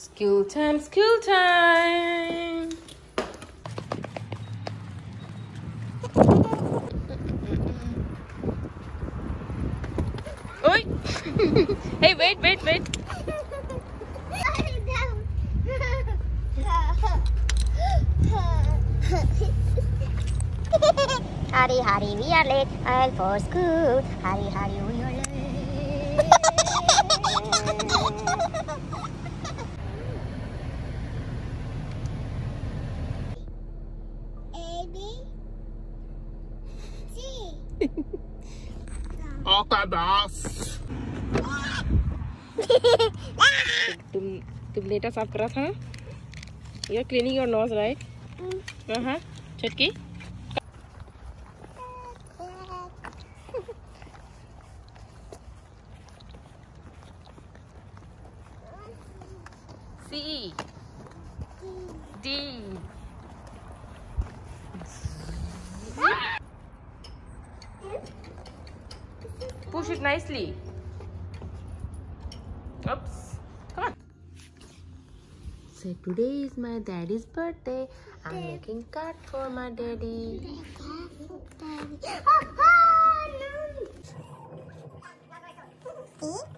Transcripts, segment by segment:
School time, school time. Oi! hey, wait, wait, wait. Hari Hari, we are late. I'll for school. Hari Hari, we मोकादास तुम तुम लेटा साफ़ करा था ना? यार क्लीनिंग और नॉज राइट हाँ छटकी C. D. Push it nicely. Oops. Come on. So today is my daddy's birthday. I'm making card for my daddy.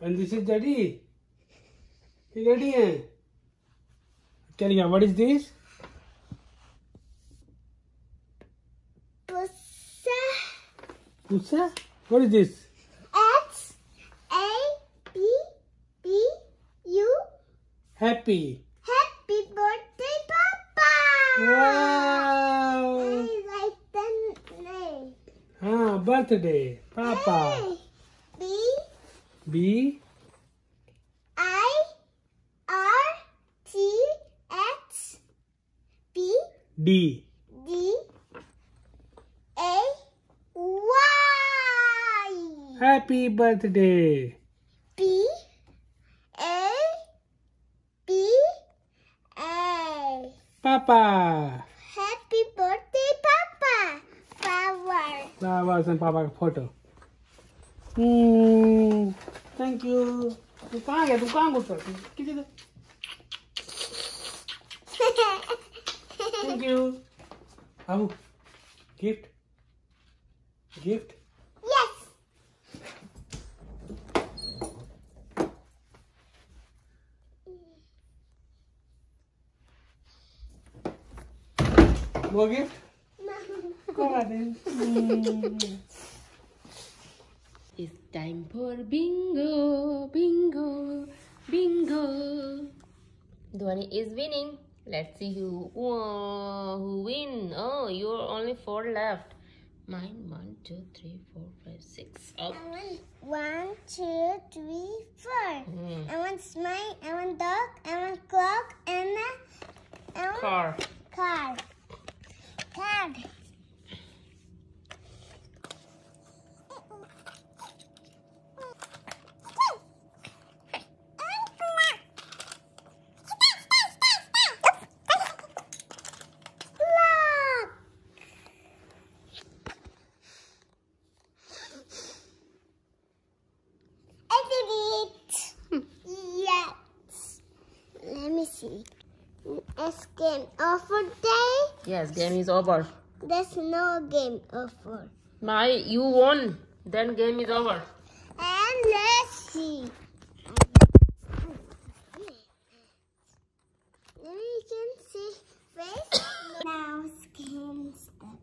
And this is Daddy. You ready? Tell on. What is this? Pussa. Pussa? What is this? H A P P U. Happy. Happy birthday, Papa! Wow! I like the name. Ah, birthday, Papa. Hey. B? I R T X B D. D A Y. Happy birthday. B A B A. Papa. Happy birthday Papa. Flower. Flowers and Papa photo. Thank you तू कहाँ गया तू कहाँ घुसा तू किसी को thank you बाबू गिफ्ट गिफ्ट वो गिफ्ट कोई बात नहीं It's time for bingo, bingo, bingo. Dhwani is winning. Let's see who whoa, who win. Oh, you're only four left. Mine one, two, three, four, five, six. Oh. I want one, two, three, four. Hmm. I want smile. I want dog. I want clock. And a, I want car. Card. Clock. I did it. yes. Let me see. It's game over day? Yes, game is over. There's no game over. My, you won. Then game is over. And let's see. Then we can see face. now skin step.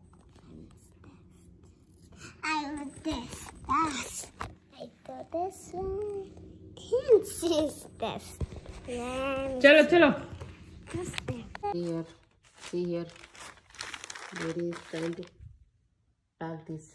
I will this. That. I do this one. Can see this. Chalo, chalo here, see here. There is trying to pack this.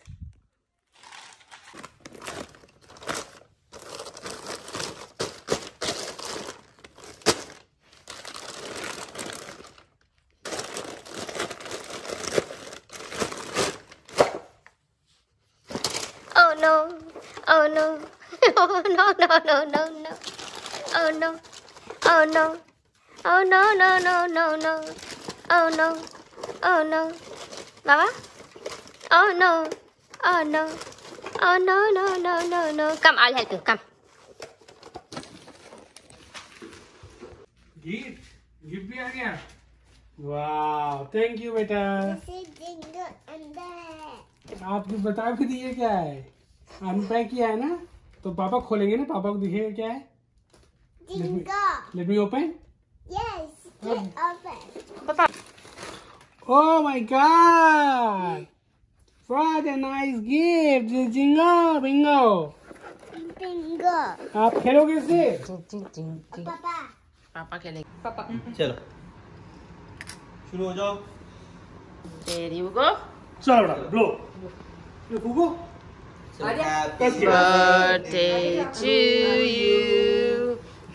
Oh no! Oh no! Oh no! No! No! No! No! Oh no! Oh no! Oh no! No! No! No! No! Oh no! Oh no! Baba? Oh no! Oh no! Oh no! No! No! No! No! Come! I'll help you. Come. Gift gift भी आ गया वाह thank you बेटा आपने बता भी दिए क्या है अनपैक किया है ना तो पापा खोलेंगे ना पापा को दिखेगा क्या है let me open Oh my god! What a nice gift! Ginkgo Bingo Bingo. आप खेलोगे इससे Ching, ching, ching, ching. Papa. पापा खेलेंगे पापा चलो शुरू हो जाओ There you go. चलो बेटा लो ये फूको Birthday to you.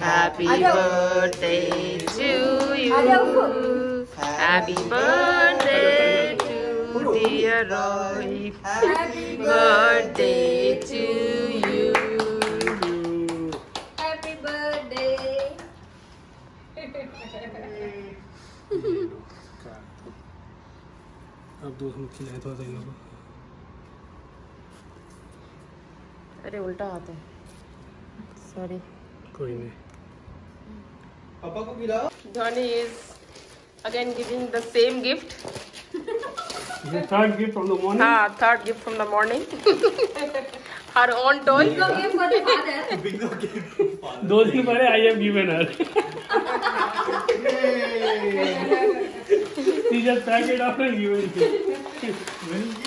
Happy birthday to you. Happy birthday to dear Roy. Happy birthday to you. Happy birthday. अब दोस्त में खिलाए थोड़ा सा इन लोगों को अरे उल्टा हाथ है सॉरी कोई नहीं पापा को खिलाओ Dhoni is again giving the same gift the third gift from the morning ha third gift from the morning her own doll big dog gift for the father big dog gift for father do din pare i have given her she just packed it up and given it